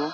watu